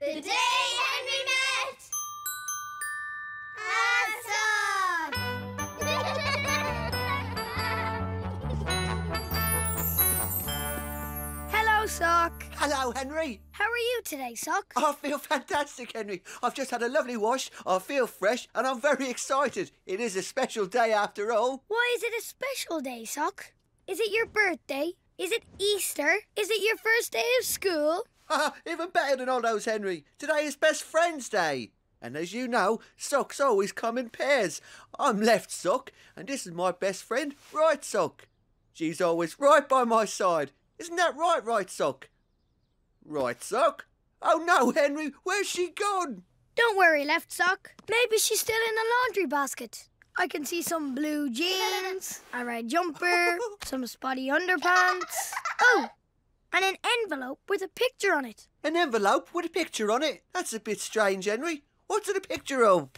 The day Henry met Hello, Sock. Hello, Henry. How are you today, Sock? I feel fantastic, Henry. I've just had a lovely wash. I feel fresh and I'm very excited. It is a special day after all. Why is it a special day, Sock? Is it your birthday? Is it Easter? Is it your first day of school? Even better than all those, Henry. Today is Best Friends Day. And as you know, socks always come in pairs. I'm left sock, and this is my best friend, right sock. She's always right by my side. Isn't that right, right sock? Right sock? Oh no, Henry, where's she gone? Don't worry, Left Sock. Maybe she's still in the laundry basket. I can see some blue jeans, a red jumper, some spotty underpants. Oh, and an envelope with a picture on it. An envelope with a picture on it. That's a bit strange, Henry. What's it a picture of?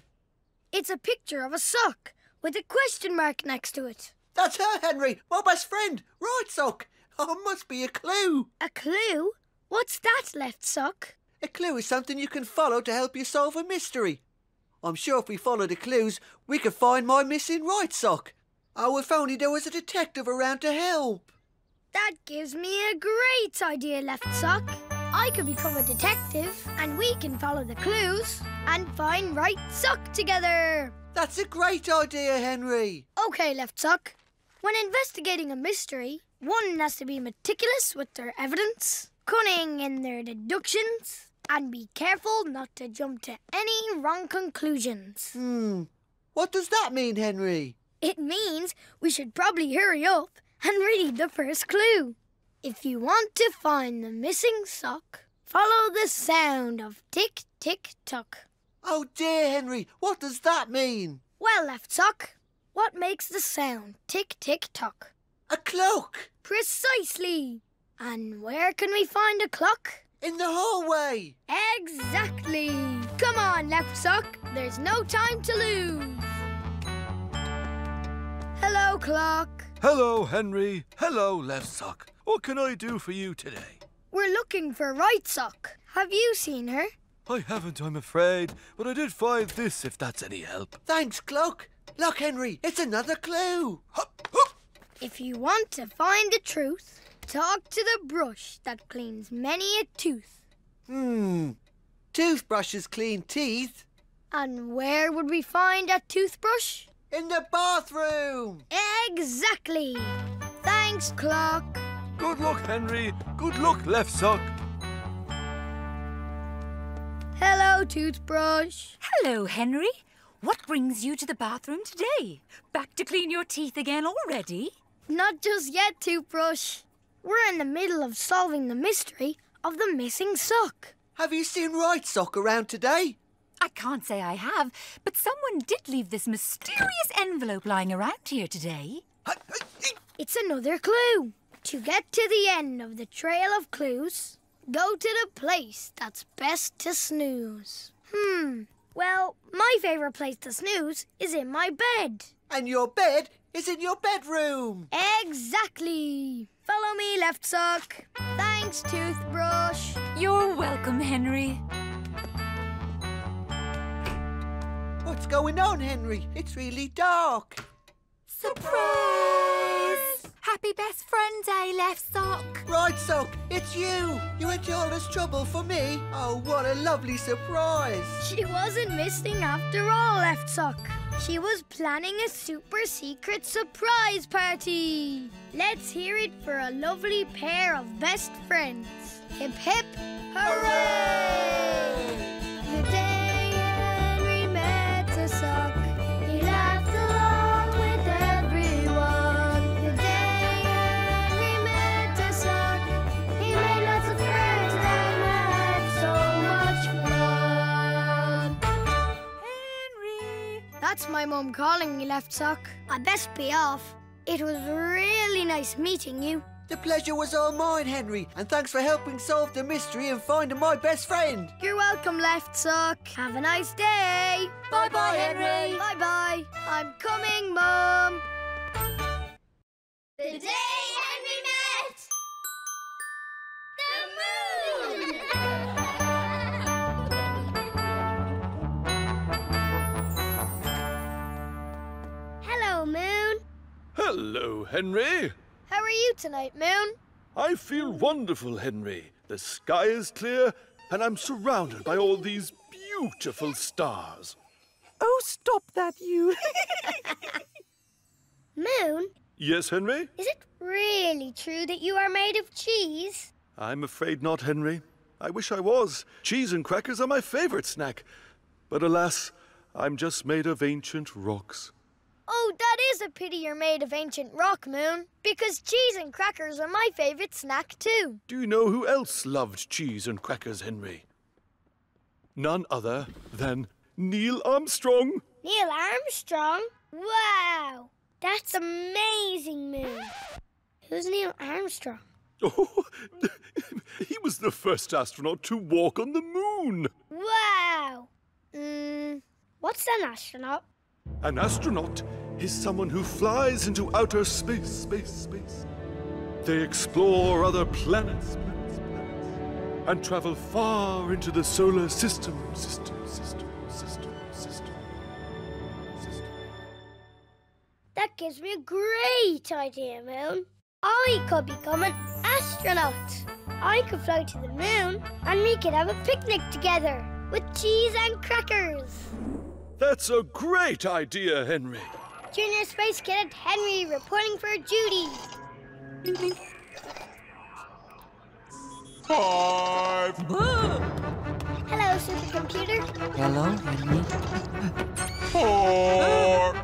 It's a picture of a sock with a question mark next to it. That's her, Henry, my best friend, right sock. Oh, must be a clue. A clue? What's that, Left Sock? A clue is something you can follow to help you solve a mystery. I'm sure if we follow the clues, we could find my missing right sock. Oh, if only there was a detective around to help. That gives me a great idea, Left Sock. I could become a detective and we can follow the clues and find Right Sock together. That's a great idea, Henry. Okay, Left Sock. When investigating a mystery, one has to be meticulous with their evidence, cunning in their deductions, and be careful not to jump to any wrong conclusions. Hmm. What does that mean, Henry? It means we should probably hurry up and read the first clue. If you want to find the missing sock, follow the sound of tick tick tock. Oh dear, Henry, what does that mean? Well, left sock, what makes the sound tick tick tock? A clock Precisely. And where can we find a clock? in the hallway. Exactly. Come on, left sock. There's no time to lose. Hello, clock. Hello, Henry. Hello, Left Sock. What can I do for you today? We're looking for right sock. Have you seen her? I haven't, I'm afraid, but I did find this if that's any help. Thanks, clock. Look, Henry, it's another clue. Hup, hup. If you want to find the truth, talk to the brush that cleans many a tooth. Hmm. Toothbrushes clean teeth And where would we find a toothbrush? In the bathroom. Exactly. Thanks, clock. Good luck, Henry. Good luck, Left Sock. Hello, toothbrush. Hello, Henry. What brings you to the bathroom today? Back to clean your teeth again already? Not just yet, toothbrush. We're in the middle of solving the mystery of the missing sock. Have you seen Right Sock around today? I can't say I have, but someone did leave this mysterious envelope lying around here today. It's another clue. To get to the end of the trail of clues, go to the place that's best to snooze. Hmm. Well, my favorite place to snooze is in my bed. And your bed is in your bedroom. Exactly. Follow me, left sock. Thanks, toothbrush. You're welcome, Henry. What's going on, Henry? It's really dark. Surprise! Happy best friend day, Left Sock. Right Sock, it's you. You went to all this trouble for me. Oh, what a lovely surprise. She wasn't missing after all, left sock. She was planning a super secret surprise party. Let's hear it for a lovely pair of best friends. Hip hip, hooray! That's my mum calling me, Left Sock. I best be off. It was really nice meeting you. The pleasure was all mine, Henry, and thanks for helping solve the mystery and finding my best friend. You're welcome, Left Sock. Have a nice day. Bye-bye, Henry. Bye bye. I'm coming, Mum. The day Henry Hello, Henry. How are you tonight, Moon? I feel wonderful, Henry. The sky is clear, and I'm surrounded by all these beautiful stars. Oh, stop that, you. Moon, Yes, Henry? is it really true that you are made of cheese? I'm afraid not, Henry. I wish I was. Cheese and crackers are my favorite snack. But alas, I'm just made of ancient rocks. Oh, that is a pity you're made of ancient rock, Moon. Because cheese and crackers are my favourite snack, too. Do you know who else loved cheese and crackers, Henry? None other than Neil Armstrong. Neil Armstrong? Wow! That's amazing, Moon. Who's Neil Armstrong? Oh, he was the first astronaut to walk on the moon. Wow! Mm, what's an astronaut? An astronaut is someone who flies into outer space, space, space. They explore other planets, planets, planets, and travel far into the solar system, system, system, system, system, system. That gives me a great idea, Moon. I could become an astronaut. I could fly to the moon and we could have a picnic together with cheese and crackers. That's a great idea, Henry. Junior Space Cadet Henry reporting for duty. Five. Hello, supercomputer. Hello, Henry. Four.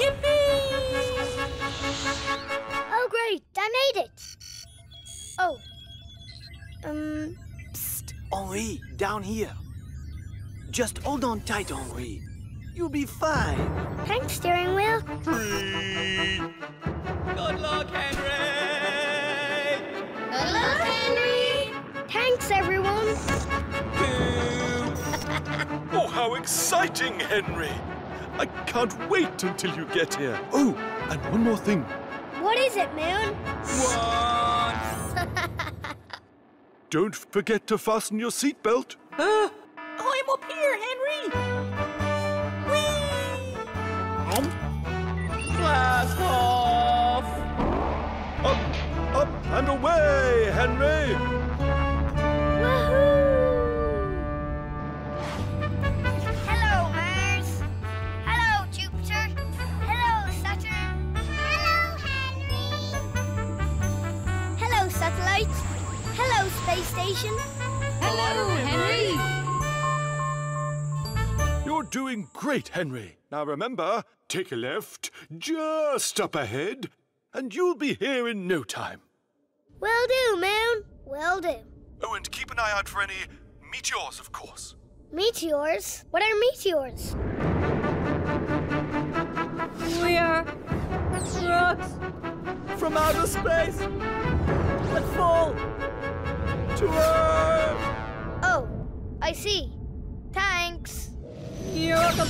Yippee! Oh, great, I made it. Oh. Um, Henry, down here. Just hold on tight, Henry. You'll be fine. thanks, steering wheel. Three. Good luck, Henry. Hello, Henry. Thanks, everyone. Oh, how exciting, Henry! I can't wait until you get here. Oh, and one more thing. What is it, Moon? Don't forget to fasten your seatbelt. Uh, I'm up here, Henry. Whee! Blast off. Up, up, and away, Henry! Woohoo! Hello, Mars. Hello, Jupiter. Hello, Saturn. Hello, Henry. Hello, satellite. Hello, space station. Hello, Henry. You're doing great, Henry. Now remember, take a left, just up ahead, and you'll be here in no time. Will do, Moon. Will do. Oh, and keep an eye out for any meteors, of course. Meteors? What are meteors? We are rocks from outer space that fall to Earth. Oh, I see. Thanks. You're welcome.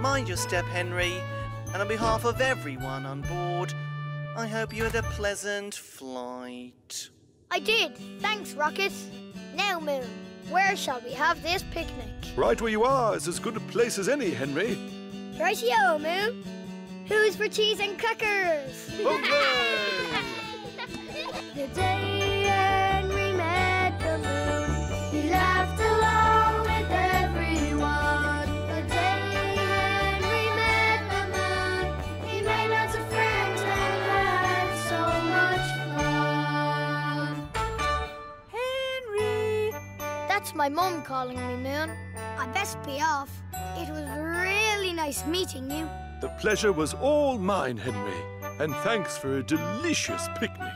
Mind your step, Henry. And on behalf of everyone on board, I hope you had a pleasant flight. I did. Thanks, Rocket. Now, Moon, where shall we have this picnic? Right where you are is as good a place as any, Henry. Rightio, Moon. Who's for cheese and crackers? Hooray! my mom calling me, Moon. I best be off. It was really nice meeting you. The pleasure was all mine, Henry. And thanks for a delicious picnic.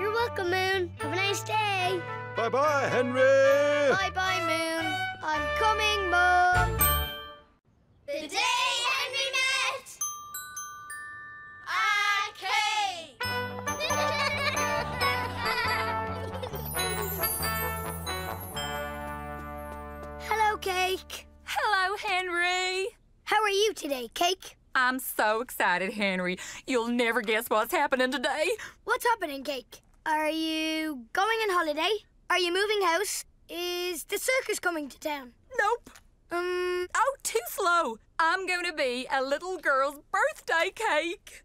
You're welcome, Moon. Have a nice day. Bye bye, Henry! Bye bye, Moon. I'm coming, Mum. The day Hello, Henry. How are you today, Cake? I'm so excited, Henry. You'll never guess what's happening today. What's happening, Cake? Are you going on holiday? Are you moving house? Is the circus coming to town? Nope. Um, Oh, too slow. I'm going to be a little girl's birthday cake.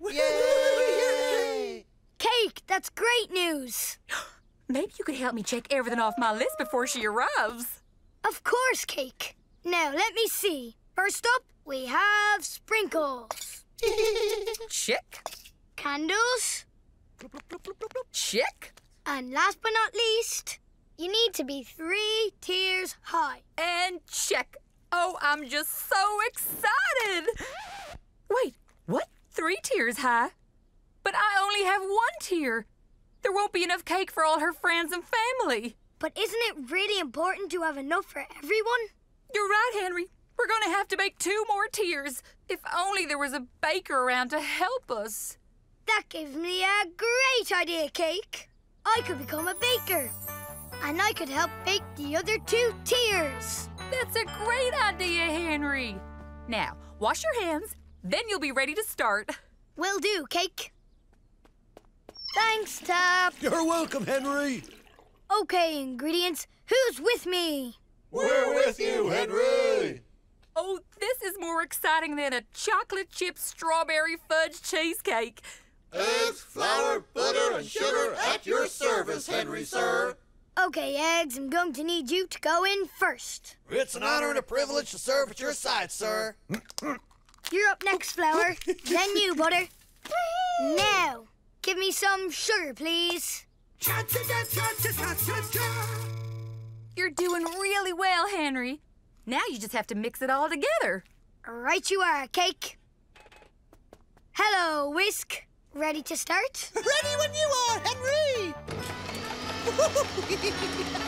Yay! cake, that's great news. Maybe you could help me check everything off my list before she arrives. Of course, cake. Now, let me see. First up, we have sprinkles, Check. candles, Check. and last but not least, you need to be three tiers high. And check. Oh, I'm just so excited. Wait, what? Three tiers high? But I only have one tier. There won't be enough cake for all her friends and family. But isn't it really important to have enough for everyone? You're right, Henry. We're going to have to make two more tiers. If only there was a baker around to help us. That gives me a great idea, Cake. I could become a baker. And I could help bake the other two tiers. That's a great idea, Henry. Now, wash your hands, then you'll be ready to start. Will do, Cake. Thanks, Tap. You're welcome, Henry. Okay, ingredients. Who's with me? We're with you, Henry. Oh, this is more exciting than a chocolate chip strawberry fudge cheesecake. Eggs, flour, butter, and sugar at your service, Henry, sir. Okay, Eggs, I'm going to need you to go in first. It's an honor and a privilege to serve at your side, sir. You're up next, Flour. then you, Butter. Now, give me some sugar, please. You're doing really well, Henry. Now you just have to mix it all together. Right you are, Cake. Hello, Whisk. Ready to start? Ready when you are, Henry.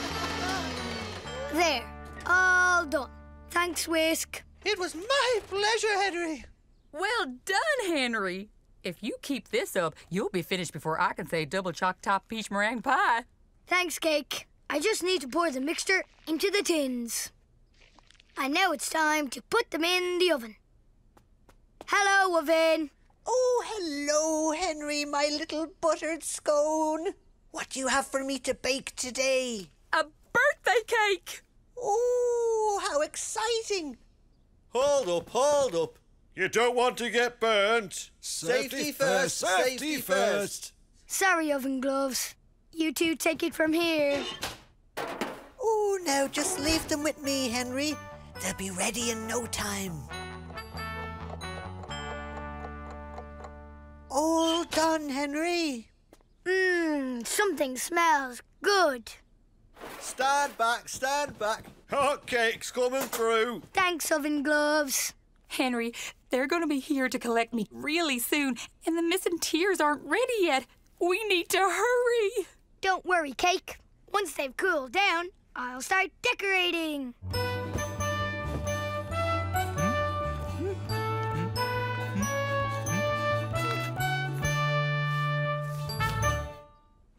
There. All done. Thanks, Whisk. It was my pleasure, Henry. Well done, Henry. If you keep this up, you'll be finished before I can say double choc top peach meringue pie. Thanks, Cake. I just need to pour the mixture into the tins. And now it's time to put them in the oven. Hello, oven. Oh, hello, Henry, my little buttered scone. What do you have for me to bake today? A birthday cake! Oh, how exciting! Hold up, hold up. You don't want to get burnt. Safety first, safety first. Sorry, oven gloves. You two take it from here. Oh, now just leave them with me, Henry. They'll be ready in no time. All done, Henry. Mmm, something smells good. Stand back, stand back. Hot cakes coming through. Thanks, oven gloves. Henry, they're going to be here to collect me really soon, and the missing tiers aren't ready yet. We need to hurry. Don't worry, Cake. Once they've cooled down, I'll start decorating.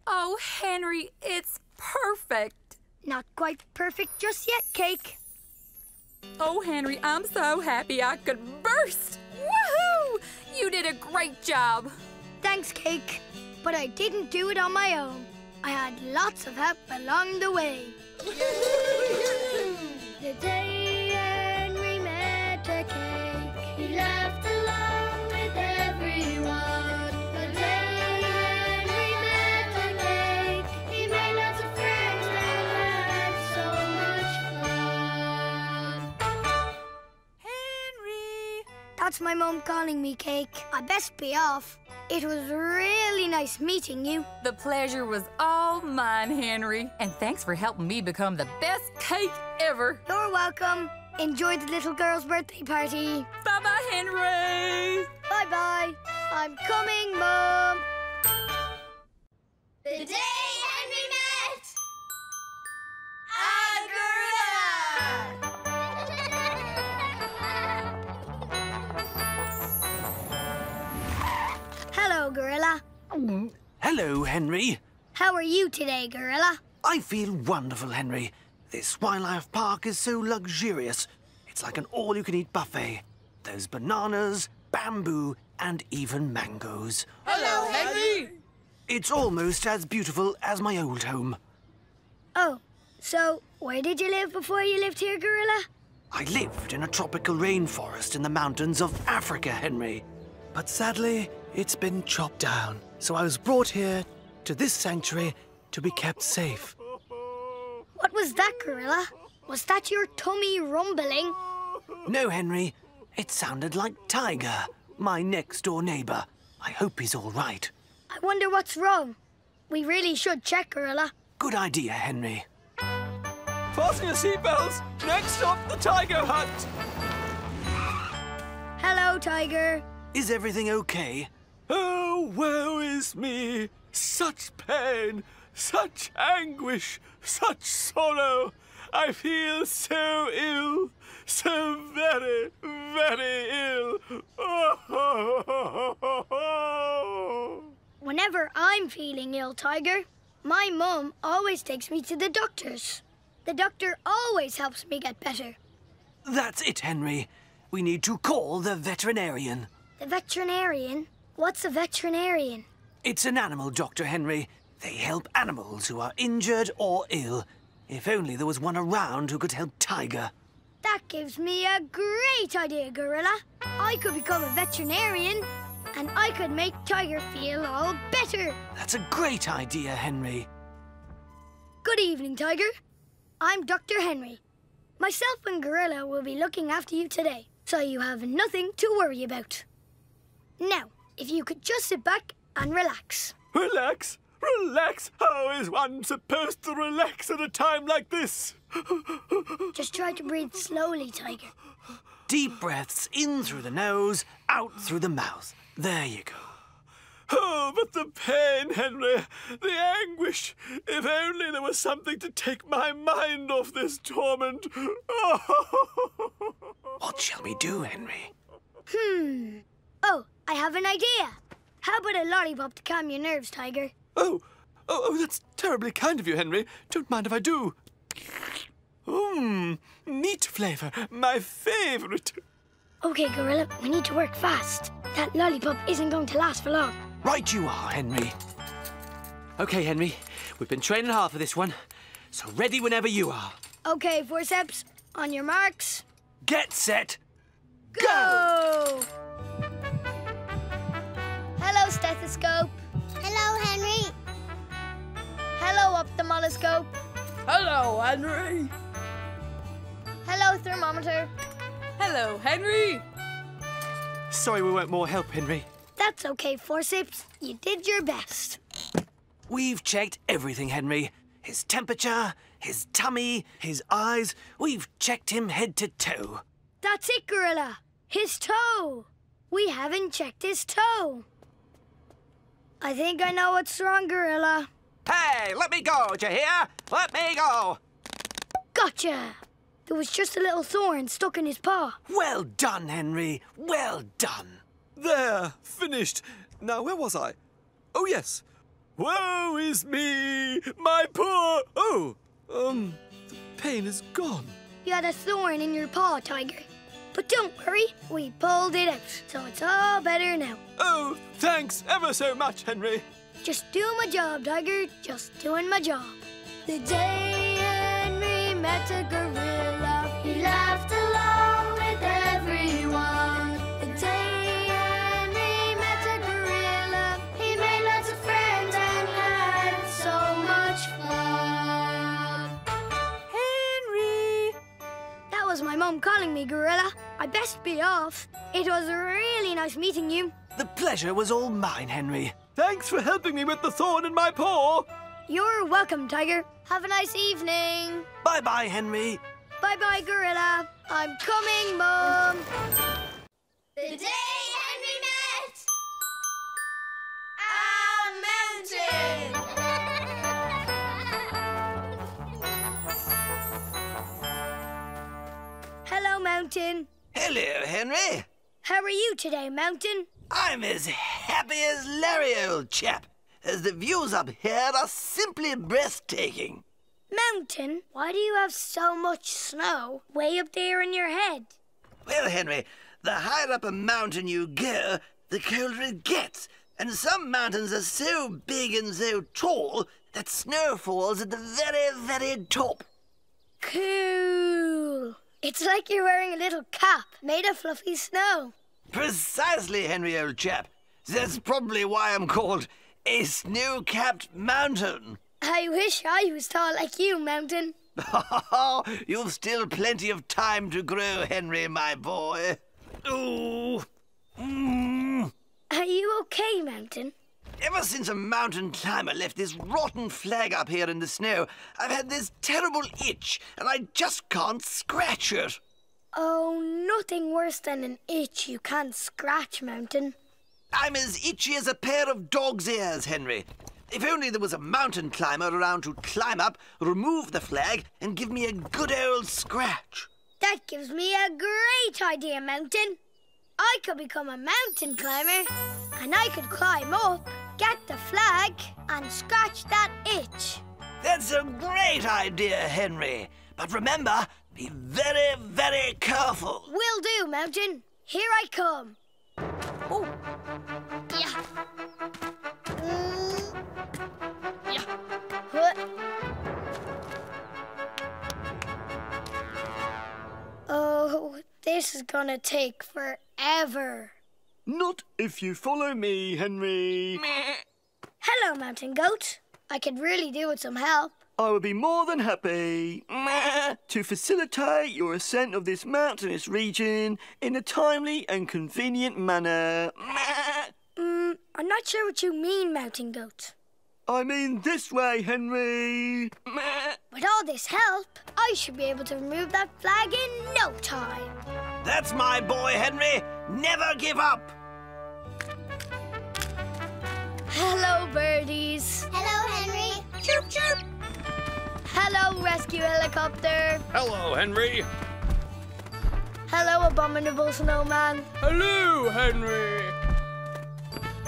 Oh, Henry, it's perfect. Not quite perfect just yet, Cake. Oh, Henry, I'm so happy I could burst. Woohoo! You did a great job. Thanks, Cake. But I didn't do it on my own. I had lots of help along the way. the day Henry met a cake, he laughed along with everyone. The day Henry met a cake, he made lots of friends and had so much fun. Henry! That's my mom calling me, Cake. I best be off. It was really nice meeting you. The pleasure was all mine, Henry. And thanks for helping me become the best cake ever. You're welcome. Enjoy the little girl's birthday party. Bye bye, Henry. Bye bye. I'm coming, Mom. The day Gorilla. Hello, Henry. How are you today, Gorilla? I feel wonderful, Henry. This wildlife park is so luxurious. It's like an all you can eat buffet. There's bananas, bamboo, and even mangoes. Hello, Henry. It's almost as beautiful as my old home. Oh, so where did you live before you lived here, Gorilla? I lived in a tropical rainforest in the mountains of Africa, Henry. But sadly, it's been chopped down. So I was brought here to this sanctuary to be kept safe. What was that, Gorilla? Was that your tummy rumbling? No, Henry. It sounded like Tiger, my next door neighbor. I hope he's all right. I wonder what's wrong. We really should check, Gorilla. Good idea, Henry. Fasten your seatbelts. Next stop, the tiger hunt. Hello, Tiger. Is everything okay? Oh, woe is me! Such pain, such anguish, such sorrow. I feel so ill, so very, very ill. Oh, Whenever I'm feeling ill, Tiger, my mum always takes me to the doctors. The doctor always helps me get better. That's it, Henry. We need to call the veterinarian. The veterinarian? What's a veterinarian? It's an animal doctor, Henry. They help animals who are injured or ill. If only there was one around who could help Tiger. That gives me a great idea, Gorilla. I could become a veterinarian, and I could make Tiger feel all better. That's a great idea, Henry. Good evening, Tiger. I'm Dr. Henry. Myself and Gorilla will be looking after you today, so you have nothing to worry about. Now, if you could just sit back and relax. relax, relax. How is one supposed to relax at a time like this? Just try to breathe slowly, Tiger. Deep breaths in through the nose, out through the mouth. There you go. Oh, but the pain, Henry, the anguish. If only there was something to take my mind off this torment. Oh. What shall we do, Henry? Hmm. Oh, I have an idea. How about a lollipop to calm your nerves, Tiger? Oh, oh, oh, that's terribly kind of you, Henry. Don't mind if I do. Mmm, meat flavour, my favourite. Okay, Gorilla, we need to work fast. That lollipop isn't going to last for long. Right you are, Henry. Okay, Henry. We've been training hard for this one. So ready whenever you are. Okay, forceps, on your marks. Get set. Go! Hello, stethoscope. Hello, Henry. Hello, ophthalmoscope. Hello, Henry. Hello, thermometer. Hello, Henry. Sorry we weren't more help, Henry. That's okay, forceps. You did your best. We've checked everything, Henry. His temperature, his tummy, his eyes. We've checked him head to toe. That's it, Gorilla. His toe. We haven't checked his toe. I think I know what's wrong, Gorilla. Hey, let me go, do you hear? Let me go. Gotcha. There was just a little thorn stuck in his paw. Well done, Henry. Well done. There, finished. Now, where was I? Oh, yes. Woe is me, my poor. Oh, um, the pain is gone. You had a thorn in your paw, Tiger. But don't worry, we pulled it out, so it's all better now. Oh, thanks ever so much, Henry. Just do my job, Tiger. Just doing my job. The day Henry met a gorilla, he laughed along with everyone. The day Henry met a gorilla, he made lots of friends and had so much fun. Henry. That was my mom calling me gorilla. I best be off. It was really nice meeting you. The pleasure was all mine, Henry. Thanks for helping me with the thorn in my paw. You're welcome, Tiger. Have a nice evening. Bye bye, Henry. Bye bye, gorilla. I'm coming, Mum. The day Henry met a mountain. Hello, Mountain. Hello, Henry. How are you today, Mountain? I'm as happy as Larry, old chap, as the views up here are simply breathtaking. Mountain, why do you have so much snow way up there in your head? Well, Henry, the higher up a mountain you go, the colder it gets. And some mountains are so big and so tall that snow falls at the very, very top. Cool. It's like you're wearing a little cap made of fluffy snow. Precisely, Henry, old chap. That's probably why I'm called a snow-capped mountain. I wish I was tall like you, Mountain. You've still plenty of time to grow, Henry, my boy. Ooh. Mm. Are you okay, Mountain? Ever since a mountain climber left this rotten flag up here in the snow, I've had this terrible itch, and I just can't scratch it. Oh, nothing worse than an itch you can't scratch, Mountain. I'm as itchy as a pair of dog's ears, Henry. If only there was a mountain climber around to climb up, remove the flag, and give me a good old scratch. That gives me a great idea, Mountain. I could become a mountain climber, and I could climb up, get the flag, and scratch that itch. That's a great idea, Henry. But remember, be very, very careful. Will do, Mountain. Here I come. Oh. Yeah. Mm. Yeah. What? Oh, this is gonna take forever. Not if you follow me, Henry. Hello, Mountain Goat. I could really do with some help. I would be more than happy to facilitate your ascent of this mountainous region in a timely and convenient manner. Mm, I'm not sure what you mean, Mountain Goat. I mean this way, Henry. With all this help, I should be able to remove that flag in no time. That's my boy, Henry. Never give up. Hello, birdies. Hello, Henry. Chirp, chirp. Hello, rescue helicopter. Hello, Henry. Hello, abominable snowman. Hello, Henry.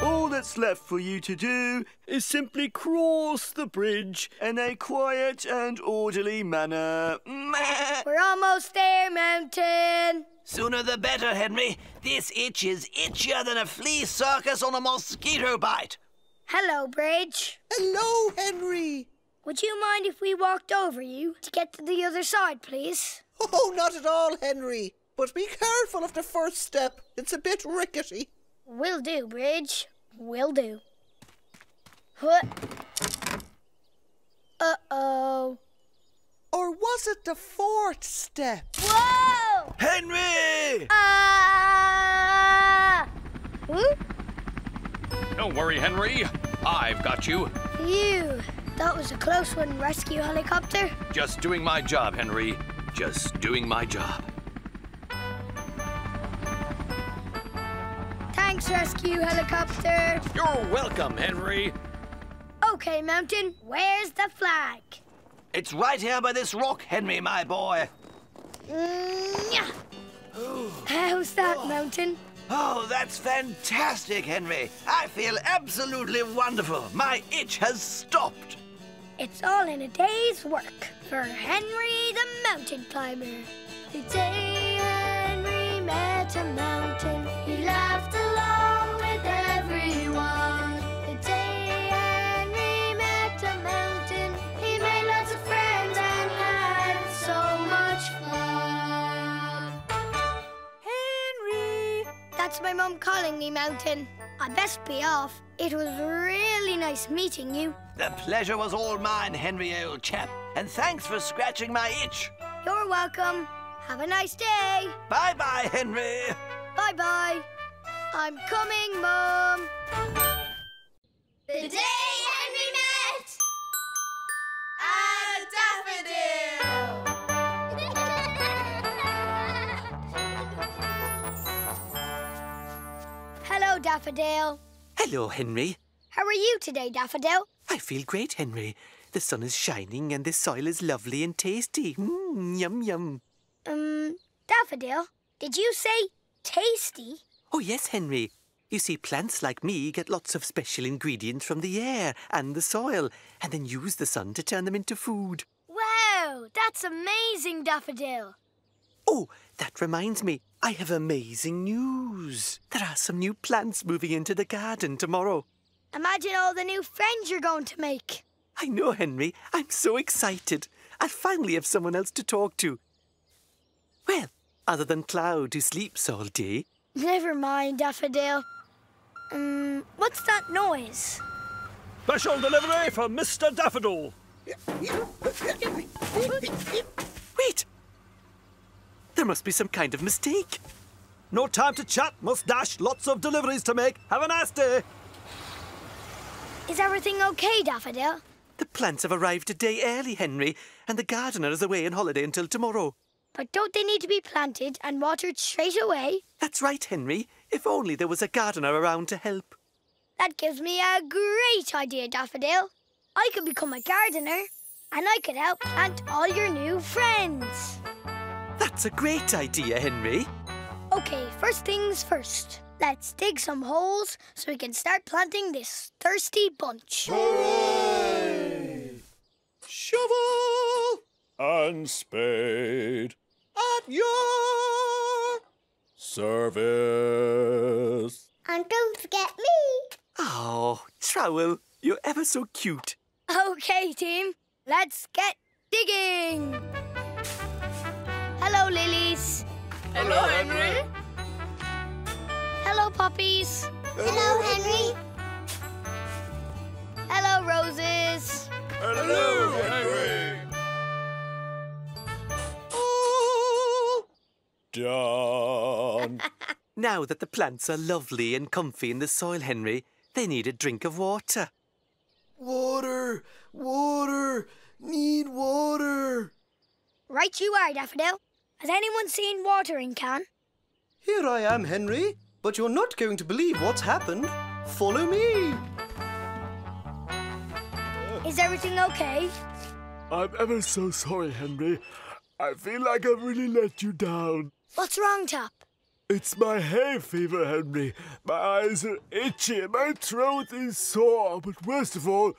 All that's left for you to do is simply cross the bridge in a quiet and orderly manner. We're almost there, Mountain. Sooner the better, Henry. This itch is itchier than a flea circus on a mosquito bite. Hello, Bridge. Hello, Henry. Would you mind if we walked over you to get to the other side, please? Oh, not at all, Henry. But be careful of the first step. It's a bit rickety. Will do, Bridge. Will do. What? Uh-oh. Or was it the fourth step? Whoa! Henry! Ah! Whoop. Don't worry, Henry. I've got you. Phew. That was a close one, rescue helicopter. Just doing my job, Henry. Just doing my job. Thanks, rescue helicopter. You're welcome, Henry. Okay, Mountain, where's the flag? It's right here by this rock, Henry, my boy. Mm, How's that, Mountain? Oh, that's fantastic, Henry. I feel absolutely wonderful. My itch has stopped. It's all in a day's work for Henry the Mountain Climber. The day Henry met a mountain, my mum calling me, Mountain. I best be off. It was really nice meeting you. The pleasure was all mine, Henry, old chap. And thanks for scratching my itch. You're welcome. Have a nice day. Bye bye, Henry. Bye bye. I'm coming, Mum. The day Daffodil. Hello, Henry. How are you today, Daffodil? I feel great, Henry. The sun is shining and the soil is lovely and tasty. Mmm, yum, yum. Um, Daffodil, did you say tasty? Oh, yes, Henry. You see, plants like me get lots of special ingredients from the air and the soil and then use the sun to turn them into food. Wow, that's amazing, Daffodil. Oh, that reminds me. I have amazing news. There are some new plants moving into the garden tomorrow. Imagine all the new friends you're going to make. I know, Henry. I'm so excited. I'll finally have someone else to talk to. Well, other than Cloud, who sleeps all day. Never mind, Daffodil. Um, what's that noise? Special delivery for Mr. Daffodil. Wait! There must be some kind of mistake. No time to chat, must dash. Lots of deliveries to make. Have a nice day. Is everything okay, Daffodil? The plants have arrived a day early, Henry, and the gardener is away on holiday until tomorrow. But don't they need to be planted and watered straight away? That's right, Henry. If only there was a gardener around to help. That gives me a great idea, Daffodil. I could become a gardener and I could help plant all your new friends. That's a great idea, Henry. Okay, first things first. Let's dig some holes so we can start planting this thirsty bunch. Hooray! Shovel And spade. at your Service. And don't forget me. Oh, Trowel, you're ever so cute. Okay, team, let's get digging. Hello, lilies. Hello, Henry. Hello, poppies. Hello, Henry. Hello, roses. Hello, Henry. Oh, Done. Now that the plants are lovely and comfy in the soil, Henry, they need a drink of water. water, water, need water. Right you are, Daffodil. Has anyone seen watering can? Here I am, Henry. But you're not going to believe what's happened. Follow me. Is everything okay? I'm ever so sorry, Henry. I feel like I've really let you down. What's wrong, Tap? It's my hay fever, Henry. My eyes are itchy and my throat is sore. But worst of all,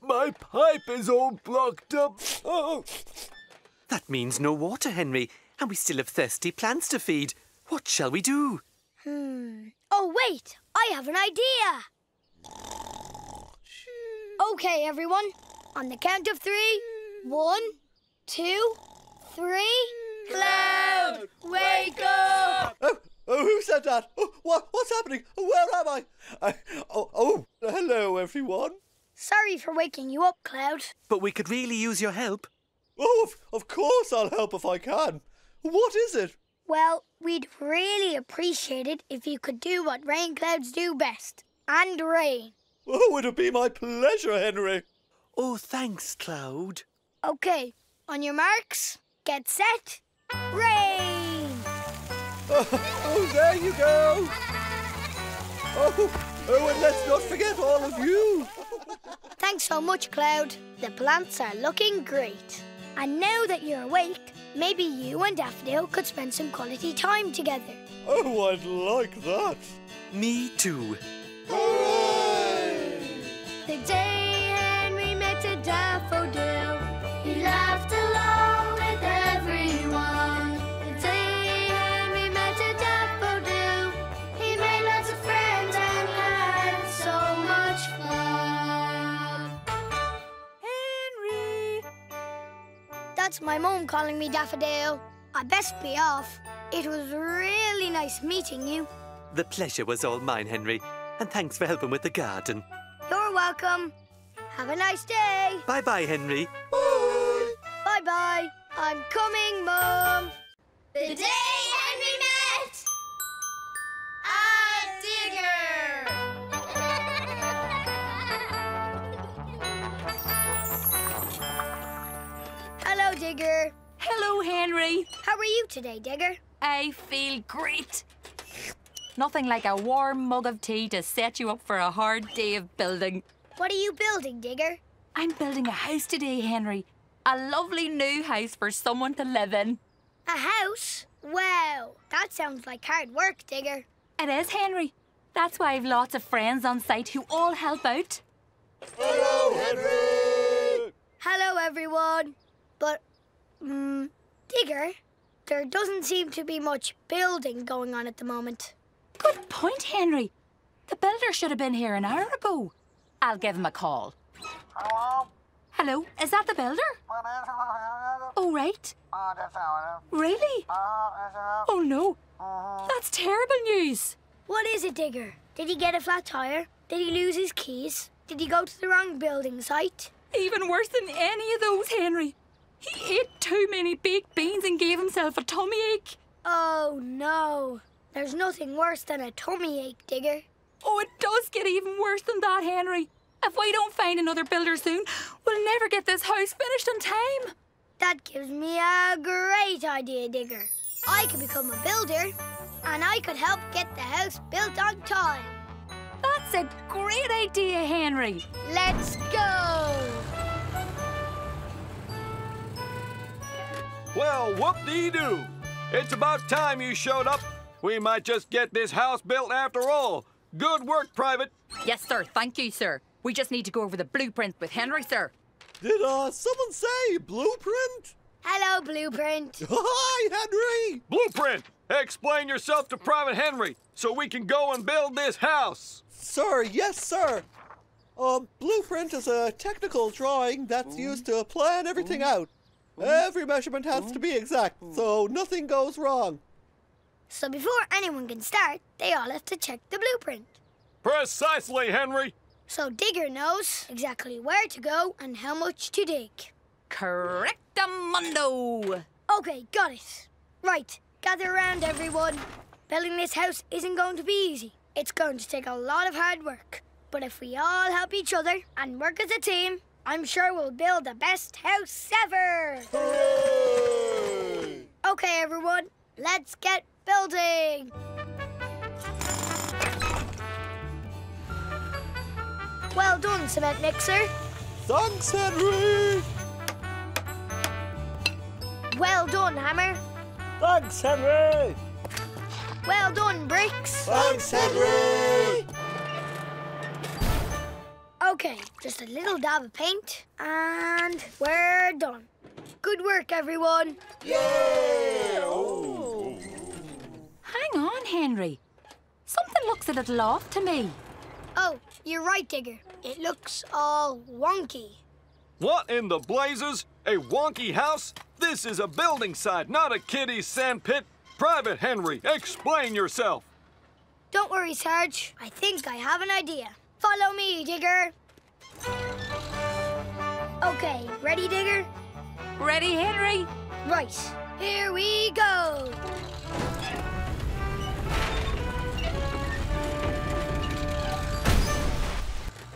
my pipe is all blocked up. Oh, That means no water, Henry, and we still have thirsty plants to feed. What shall we do? Hmm. Oh, wait! I have an idea! Okay, everyone. On the count of three. One, two, three. Cloud! Wake up! Oh, oh, who said that? Oh, what, what's happening? Oh, Where am I? I oh, oh, hello, everyone. Sorry for waking you up, Cloud. But we could really use your help. Oh, of, of course I'll help if I can. What is it? Well, we'd really appreciate it if you could do what rain clouds do best. And rain. Oh, it'd be my pleasure, Henry. Oh, thanks, Cloud. Okay, on your marks, get set, rain! Oh, there you go. Oh, oh, and let's not forget all of you. Thanks so much, Cloud. The plants are looking great. And now that you're awake, maybe you and Daffodil could spend some quality time together. Oh, I'd like that. Me too. The day That's my mom calling me Daffodil. I best be off. It was really nice meeting you. The pleasure was all mine, Henry. And thanks for helping with the garden. You're welcome. Have a nice day. Bye bye, Henry. Bye bye. I'm coming, Mom. The day Digger. Hello, Henry. How are you today, Digger? I feel great. Nothing like a warm mug of tea to set you up for a hard day of building. What are you building, Digger? I'm building a house today, Henry. A lovely new house for someone to live in. A house? Wow, that sounds like hard work, Digger. It is, Henry. That's why I've lots of friends on site who all help out. Hello, Henry. Hello, everyone. But, um, Digger, there doesn't seem to be much building going on at the moment. Good point, Henry. The builder should have been here an hour ago. I'll give him a call. Hello? Hello, is that the builder? Oh, right. Really? Oh, no. That's terrible news. What is it, Digger? Did he get a flat tire? Did he lose his keys? Did he go to the wrong building site? Even worse than any of those, Henry. He ate too many baked beans and gave himself a tummy ache. Oh no. There's nothing worse than a tummy ache, Digger. Oh, it does get even worse than that, Henry. If we don't find another builder soon, we'll never get this house finished on time. That gives me a great idea, Digger. I could become a builder, and I could help get the house built on time. That's a great idea, Henry. Let's go! Well, whoop-dee-doo. It's about time you showed up. We might just get this house built after all. Good work, Private. Yes, sir. Thank you, sir. We just need to go over the blueprint with Henry, sir. Did uh, someone say blueprint? Hello, Blueprint. Hi, Henry! Blueprint! Explain yourself to Private Henry so we can go and build this house. Sir, yes, sir. Um, blueprint is a technical drawing that's used to plan everything out. Every measurement has to be exact, hmm. so nothing goes wrong. So before anyone can start, they all have to check the blueprint. Precisely, Henry. So Digger knows exactly where to go and how much to dig. Correctamundo. Okay, got it. Right, gather around, everyone. Building this house isn't going to be easy. It's going to take a lot of hard work. But if we all help each other and work as a team, I'm sure we'll build the best house ever. Okay, everyone, let's get building. Well done, cement mixer. Thanks, Henry! Well done, hammer. Thanks, Henry! Well done, bricks. Thanks, Henry! Okay, just a little dab of paint, and we're done. Good work, everyone. Yeah! Hang on, Henry. Something looks a little off to me. Oh, you're right, Digger. It looks all wonky. What in the blazes? A wonky house? This is a building site, not a kiddie's sandpit. Private Henry, explain yourself. Don't worry, Sarge. I think I have an idea. Follow me, Digger. Okay, ready, Digger? Ready, Henry? Right, here we go.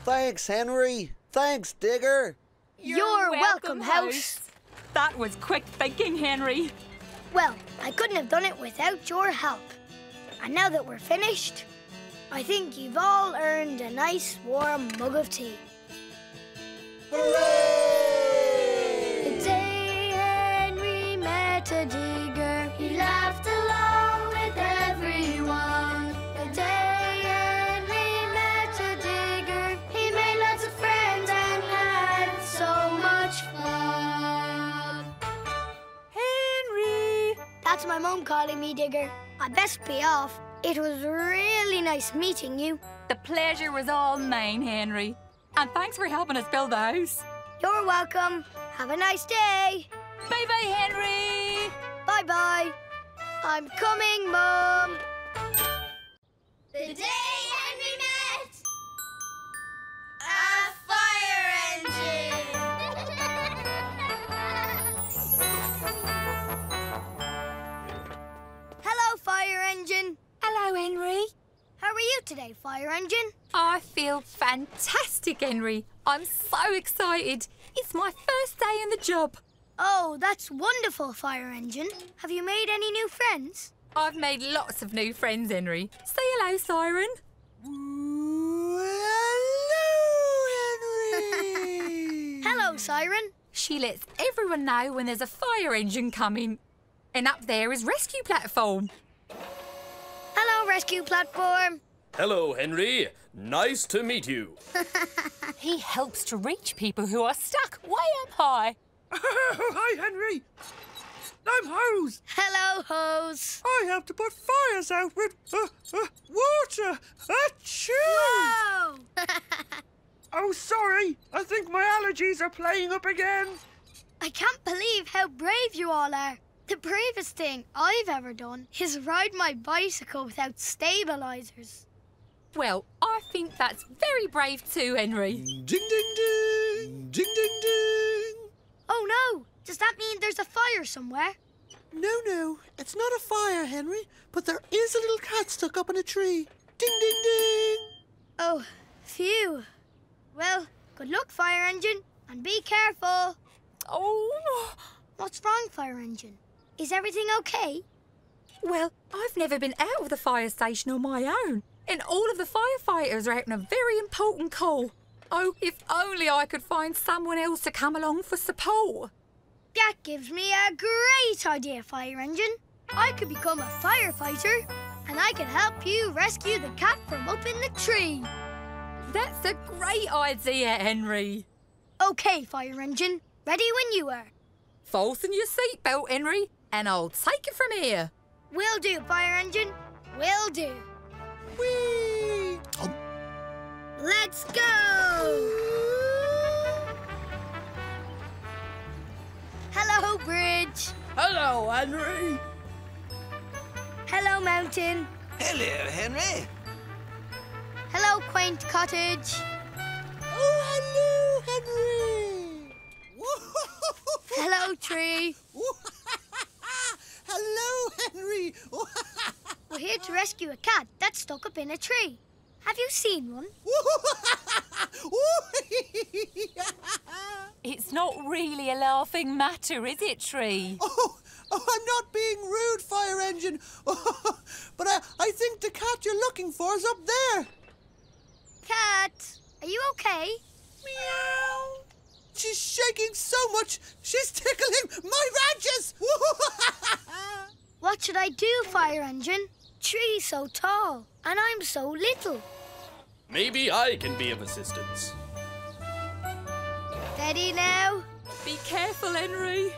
Thanks, Henry. Thanks, Digger. You're welcome, house. That was quick thinking, Henry. Well, I couldn't have done it without your help. And now that we're finished, I think you've all earned a nice warm mug of tea. The day Henry met a digger, he laughed along with everyone. The day Henry met a digger, he made lots of friends and had so much fun. Henry! That's my mom calling me Digger. I best be off. It was really nice meeting you. The pleasure was all mine, Henry. And thanks for helping us build the house. You're welcome. Have a nice day. Bye bye, Henry! Bye bye. I'm coming, Mom. The day Henry met a fire engine. Hello, fire engine. Hello, Henry. How are you today, fire engine? I feel fantastic, Henry. I'm so excited. It's my first day in the job. Oh, that's wonderful, fire engine. Have you made any new friends? I've made lots of new friends, Henry. Say hello, Siren. Hello, Henry! Hello, Siren. She lets everyone know when there's a fire engine coming. And up there is rescue platform. Hello, rescue platform. Hello, Henry. Nice to meet you. He helps to reach people who are stuck way up high. Hi, Henry. I'm Hose. Hello, Hose. I help to put fires out with uh, uh, water. Achoo! Whoa! Oh, sorry. I think my allergies are playing up again. I can't believe how brave you all are. The bravest thing I've ever done is ride my bicycle without stabilizers. Well, I think that's very brave too, Henry. Ding, ding, ding! Ding, ding, ding! Oh no! Does that mean there's a fire somewhere? No, no, it's not a fire, Henry, but there is a little cat stuck up in a tree. Ding, ding, ding! Oh, phew. Well, good luck, fire engine, and be careful. Oh, What's wrong, fire engine? Is everything okay? well, I've never been out of the fire station on my own, and all of the firefighters are out on a very important call. Oh, if only I could find someone else to come along for support. That gives me a great idea, fire engine. I could become a firefighter, and I can help you rescue the cat from up in the tree. That's a great idea, Henry. Okay, fire engine. Ready when you are. Fasten your seatbelt, Henry, and I'll take it from here. Will do, fire engine. Will do. Whee! Oh. Let's go! Hello, bridge. Hello, Henry. Hello, mountain. Hello, Henry. Hello, quaint cottage. Oh, hello, Henry! Hello, tree. hello, Henry! We're here to rescue a cat that's stuck up in a tree. Have you seen one? It's not really a laughing matter, is it, Tree? Oh, oh, I'm not being rude, fire engine. but I, I think the cat you're looking for is up there. Cat, are you okay? Meow. She's shaking so much, she's tickling my ranches. What should I do, fire engine? Tree's so tall, and I'm so little. Maybe I can be of assistance. Ready now? Be careful, Henry.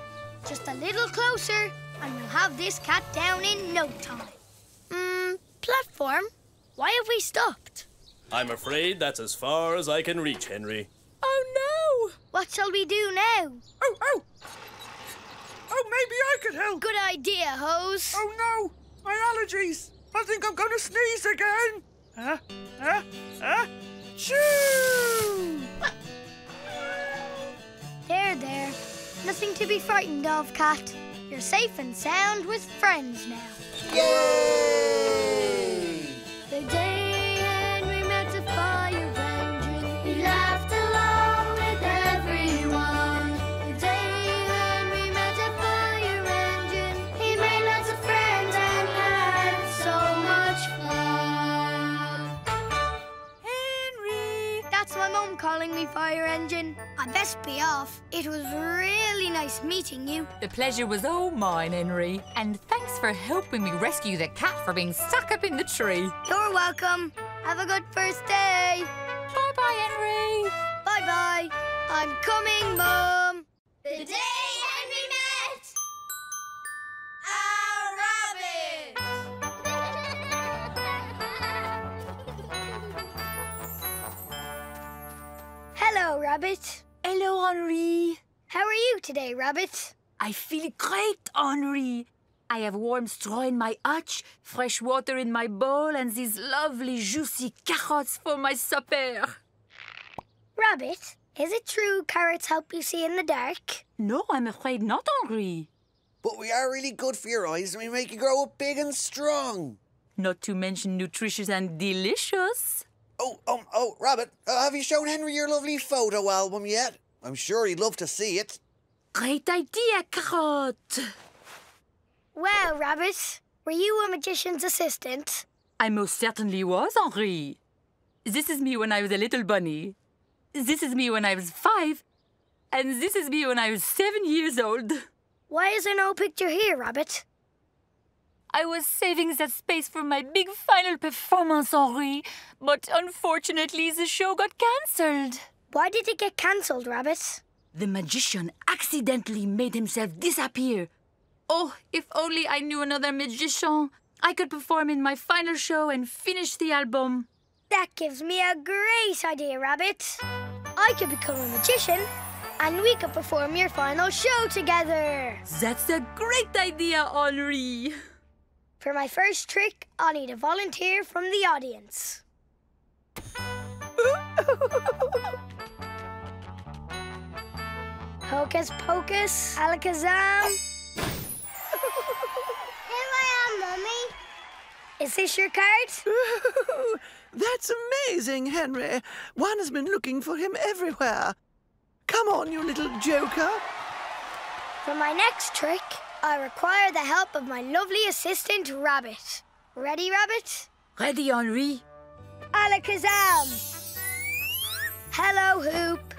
Just a little closer, and we'll have this cat down in no time. Hmm, platform? Why have we stopped? I'm afraid that's as far as I can reach, Henry. Oh, no! What shall we do now? Oh, oh! Oh, maybe I could help. Good idea, Hose. Oh, no! My allergies! I think I'm going to sneeze again. Huh? Huh? Huh? Choo! There, there. Nothing to be frightened of, cat. You're safe and sound with friends now. Yay! The day engine. I best be off. It was really nice meeting you. The pleasure was all mine, Henry. And thanks for helping me rescue the cat from being stuck up in the tree. You're welcome. Have a good first day. Bye bye, Henry. Bye bye. I'm coming, Mum. The day Rabbit. Hello, Henri. How are you today, Rabbit? I feel great, Henri. I have warm straw in my hutch, fresh water in my bowl, and these lovely juicy carrots for my supper. Rabbit, is it true carrots help you see in the dark? No, I'm afraid not, Henri. But we are really good for your eyes and we make you grow up big and strong. Not to mention nutritious and delicious. Oh, um, oh, Rabbit, uh, have you shown Henry your lovely photo album yet? I'm sure he'd love to see it. Great idea, Carrot. Well, Rabbit, were you a magician's assistant? I most certainly was, Henri. This is me when I was a little bunny. This is me when I was five. And this is me when I was seven years old. Why is there no picture here, Rabbit? I was saving that space for my big final performance, Henri. But unfortunately, the show got cancelled. Why did it get cancelled, Rabbit? The magician accidentally made himself disappear. Oh, if only I knew another magician. I could perform in my final show and finish the album. That gives me a great idea, Rabbit. I could become a magician and we could perform your final show together. That's a great idea, Henri. For my first trick, I'll need a volunteer from the audience. Hocus pocus, alakazam. Here I am, Mummy. Is this your card? That's amazing, Henry. One has been looking for him everywhere. Come on, you little joker. For my next trick, I require the help of my lovely assistant, Rabbit. Ready, Rabbit? Ready, Henri. Alakazam! Hello, Hoop.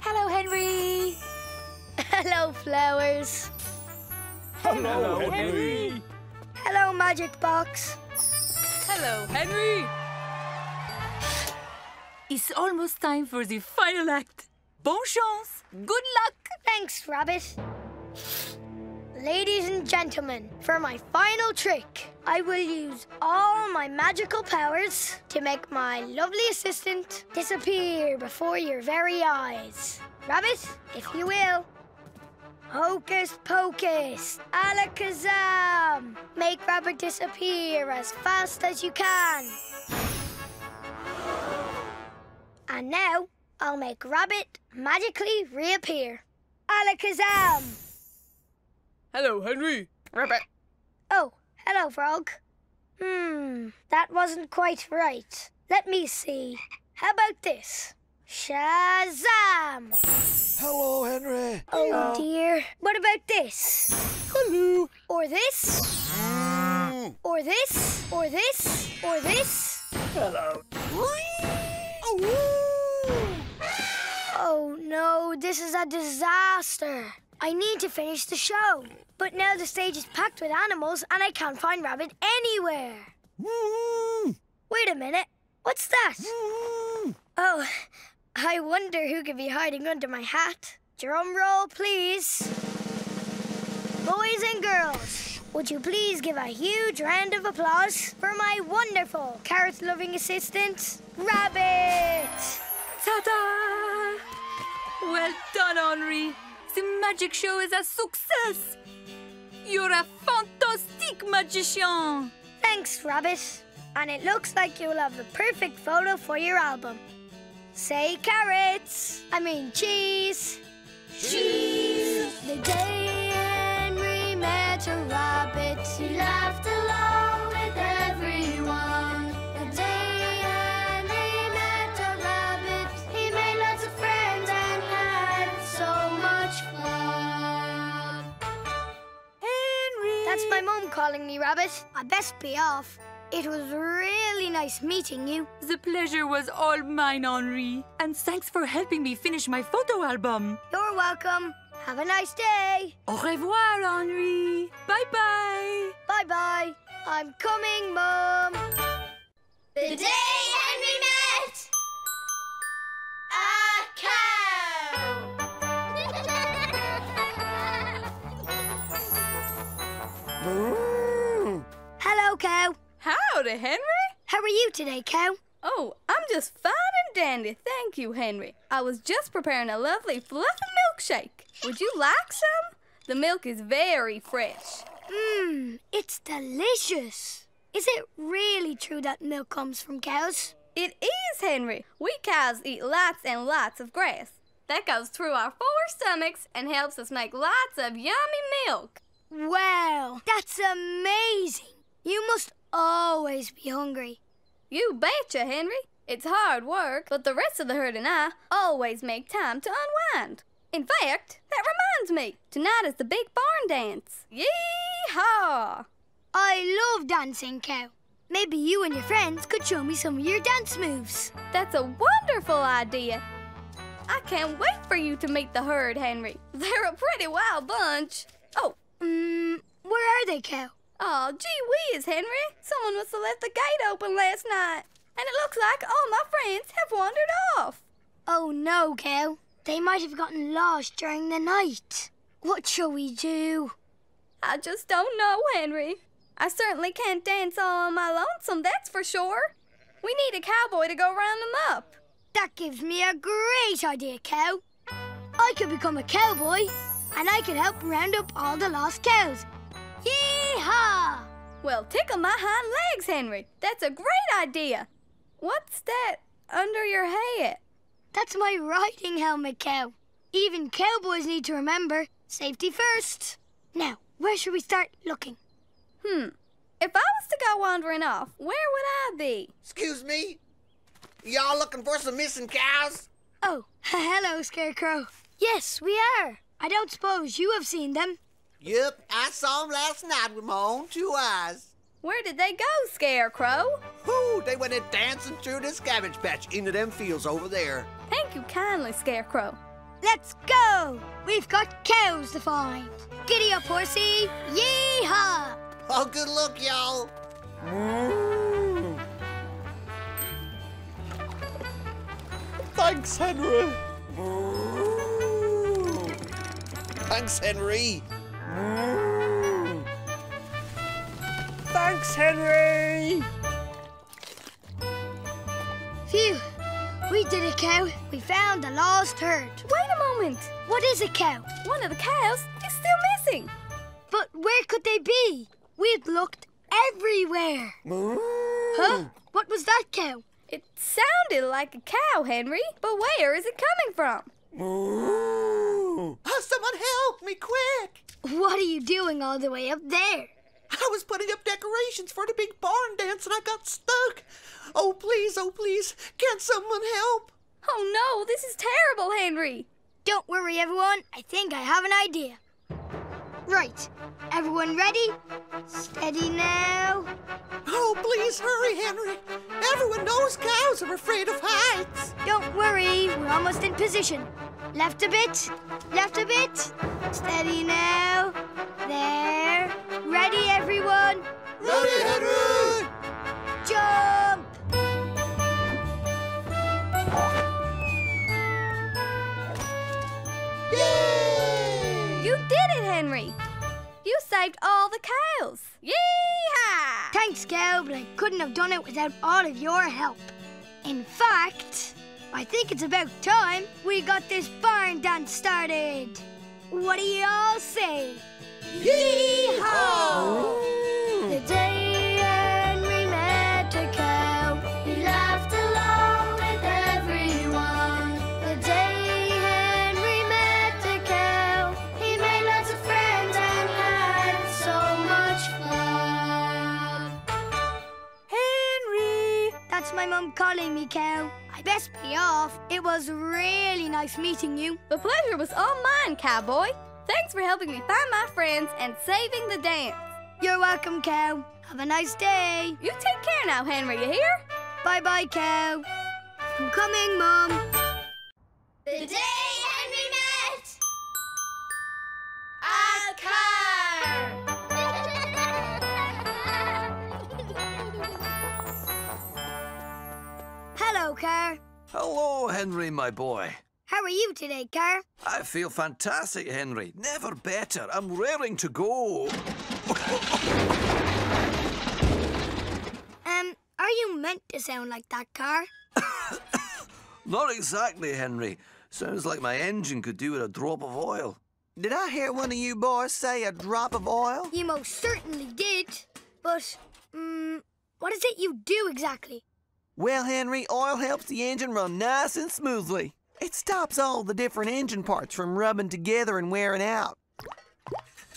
Hello, Henry. Hello, Flowers. Hello, Henry. Hello, Magic Box. Hello, Henry. It's almost time for the final act. Bon chance. Good luck. Thanks, Rabbit. Ladies and gentlemen, for my final trick, I will use all my magical powers to make my lovely assistant disappear before your very eyes. Rabbit, if you will. Hocus pocus, alakazam! Make Rabbit disappear as fast as you can. And now, I'll make Rabbit magically reappear. Alakazam! Hello, Henry. Rabbit. Oh, hello, Frog. Hmm, that wasn't quite right. Let me see. How about this? Shazam! Hello, Henry. Oh dear. What about this? Hello. Or this? Or this? Or this? Or this? Hello. Oh no, this is a disaster. I need to finish the show. But now the stage is packed with animals and I can't find Rabbit anywhere. Wait a minute. What's that? Oh, I wonder who could be hiding under my hat. Drum roll, please. Boys and girls, would you please give a huge round of applause for my wonderful carrot loving assistant, Rabbit? Ta-da! Well done, Henri. The magic show is a success. You're a fantastic magician. Thanks, Rabbit. And it looks like you'll have the perfect photo for your album. Say carrots. I mean cheese. Cheese. The day Henry met a rabbit, he laughed That's my mum calling me, Rabbit. I best be off. It was really nice meeting you. The pleasure was all mine, Henri. And thanks for helping me finish my photo album. You're welcome. Have a nice day. Au revoir, Henri. Bye bye. Bye bye. I'm coming, Mum. The day Cow. Howdy, Henry. How are you today, Cow? Oh, I'm just fine and dandy, thank you, Henry. I was just preparing a lovely fluffy milkshake. Would you like some? The milk is very fresh. Mmm, it's delicious. Is it really true that milk comes from cows? It is, Henry. We cows eat lots and lots of grass. That goes through our four stomachs and helps us make lots of yummy milk. Wow, that's amazing. You must always be hungry. You betcha, Henry. It's hard work, but the rest of the herd and I always make time to unwind. In fact, that reminds me, tonight is the big barn dance. Yee-haw! I love dancing, Cow. Maybe you and your friends could show me some of your dance moves. That's a wonderful idea. I can't wait for you to meet the herd, Henry. They're a pretty wild bunch. Oh, Mmm, where are they, Cow? Oh, gee whiz, Henry. Someone must have left the gate open last night. And it looks like all my friends have wandered off. Oh no, Cow. They might have gotten lost during the night. What shall we do? I just don't know, Henry. I certainly can't dance all on my lonesome, that's for sure. We need a cowboy to go round them up. That gives me a great idea, Cow. I could become a cowboy, and I could help round up all the lost cows. Yee-haw! Well, tickle my hind legs, Henry. That's a great idea. What's that under your hat? That's my riding helmet, Cow. Even cowboys need to remember safety first. Now, where should we start looking? Hmm. If I was to go wandering off, where would I be? Excuse me? Y'all looking for some missing cows? Oh, hello, Scarecrow. Yes, we are. I don't suppose you have seen them. Yep, I saw them last night with my own two eyes. Where did they go, Scarecrow? Whoo, they went a dancing through this cabbage patch into them fields over there. Thank you kindly, Scarecrow. Let's go! We've got cows to find. Giddy up, horsey! Yee-haw! Oh, good luck, y'all. Thanks, Henry. Thanks, Henry. Thanks, Henry. Phew! We did it, cow. We found the lost herd. Wait a moment. What is a cow? One of the cows is still missing. But where could they be? We'd looked everywhere. Huh? What was that cow? It sounded like a cow, Henry, but where is it coming from? Oh, someone help me quick! What are you doing all the way up there? I was putting up decorations for the big barn dance and I got stuck. Oh, please, oh, please, can someone help? Oh no, this is terrible, Henry. Don't worry, everyone. I think I have an idea. Right. Everyone ready? Steady now. Oh, please hurry, Henry. Everyone knows cows are afraid of heights. Don't worry, we're almost in position. Left a bit, left a bit. Steady now. There. Ready, everyone? Ready, Henry! Jump! Yay! You Henry. You saved all the cows. Yee-haw! Thanks, Cow, but I couldn't have done it without all of your help. In fact, I think it's about time we got this barn dance started. What do you all say? Yee-haw! The day mum calling me, cow. I best be off. It was really nice meeting you. The pleasure was all mine, cowboy. Thanks for helping me find my friends and saving the dance. You're welcome, cow. Have a nice day. You take care now, Henry, you hear? Bye bye, cow. I'm coming, Mum. The day Hello, Hello, Henry, my boy. How are you today, Car? I feel fantastic, Henry. Never better. I'm raring to go. Um, are you meant to sound like that, Car? Not exactly, Henry. Sounds like my engine could do with a drop of oil. Did I hear one of you boys say a drop of oil? You most certainly did. But, um, what is it you do exactly? Well, Henry, oil helps the engine run nice and smoothly. It stops all the different engine parts from rubbing together and wearing out.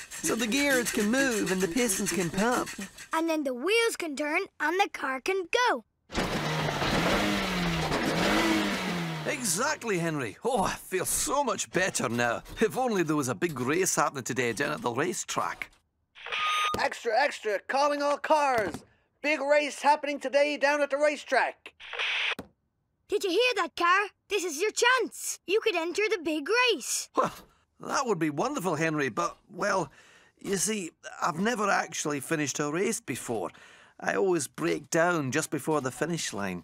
So the gears can move and the pistons can pump. And then the wheels can turn and the car can go. Exactly, Henry. Oh, I feel so much better now. If only there was a big race happening today down at the racetrack. Extra, extra, calling all cars. Big race happening today down at the racetrack. Did you hear that, Car? This is your chance. You could enter the big race. Well, that would be wonderful, Henry, but, well, you see, I've never actually finished a race before. I always break down just before the finish line.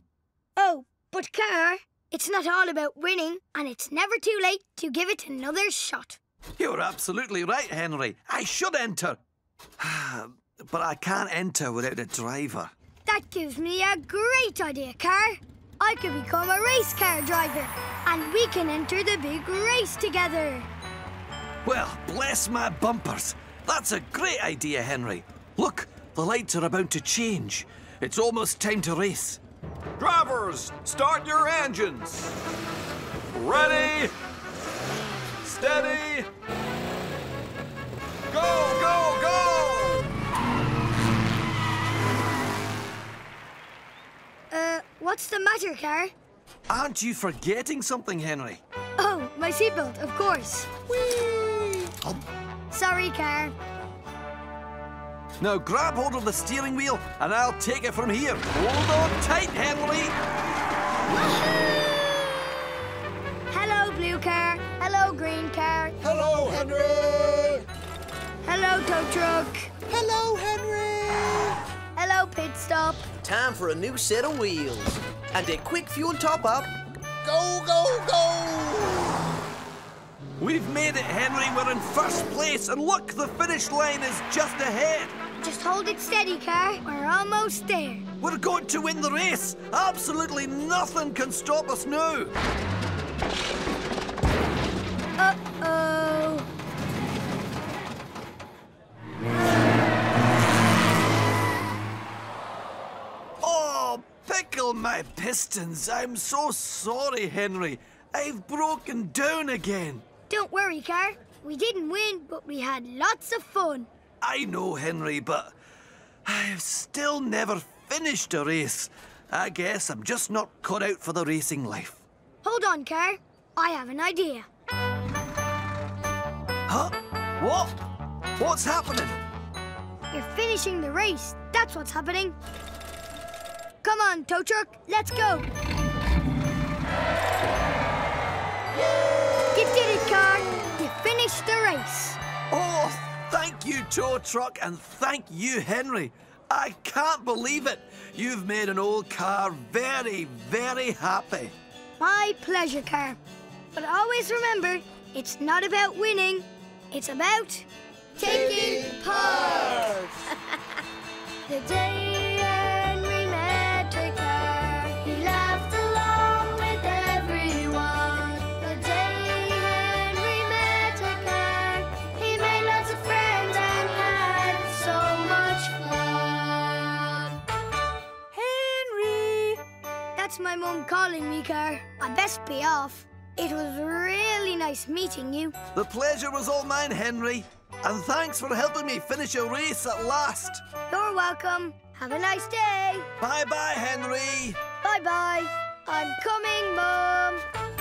Oh, but Car, it's not all about winning, and it's never too late to give it another shot. You're absolutely right, Henry. I should enter. Ah, but I can't enter without a driver. That gives me a great idea, Car. I could become a race car driver, and we can enter the big race together. Well, bless my bumpers. That's a great idea, Henry. Look, the lights are about to change. It's almost time to race. Drivers, start your engines. Ready, steady, go, go, go! Uh, what's the matter, Car? Aren't you forgetting something, Henry? Oh, my seatbelt, of course. Whee! Sorry, Car. Now grab hold of the steering wheel and I'll take it from here. Hold on tight, Henry. Hello, blue car. Hello, green car. Hello, Henry. Hello, tow truck. Hello, Henry. Hello, pit stop. Time for a new set of wheels. And a quick fuel top up. Go, go, go! We've made it, Henry. We're in first place. And look, the finish line is just ahead. Just hold it steady, car. We're almost there. We're going to win the race. Absolutely nothing can stop us now. Uh-oh. My pistons. I'm so sorry, Henry. I've broken down again. Don't worry, car. We didn't win, but we had lots of fun. I know, Henry, but I've still never finished a race. I guess I'm just not cut out for the racing life. Hold on, car. I have an idea. Huh? What? What's happening? You're finishing the race. That's what's happening. Come on, tow truck. Let's go. You did it, car. You finished the race. Oh, thank you, tow truck, and thank you, Henry. I can't believe it. You've made an old car very, very happy. My pleasure, car. But always remember, it's not about winning. It's about Taking part. the day my mum calling me, car. I best be off. It was really nice meeting you. The pleasure was all mine, Henry. And thanks for helping me finish a race at last. You're welcome. Have a nice day. Bye bye, Henry. Bye bye. I'm coming, Mum.